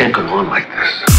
can't go on like this.